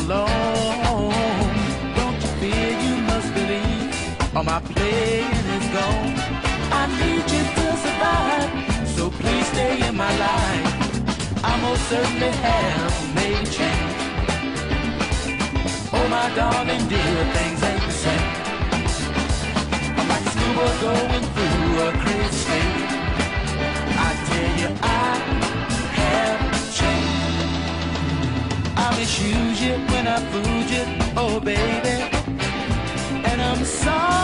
alone. Don't you fear, you must believe. All my playing is gone. I need you to survive, so please stay in my life. I most certainly have made a change. Oh, my darling dear, things ain't the same. I'm like a scuba going through a crazy. I tell you, I have changed. I misuse you I fooled you, oh baby. And I'm sorry.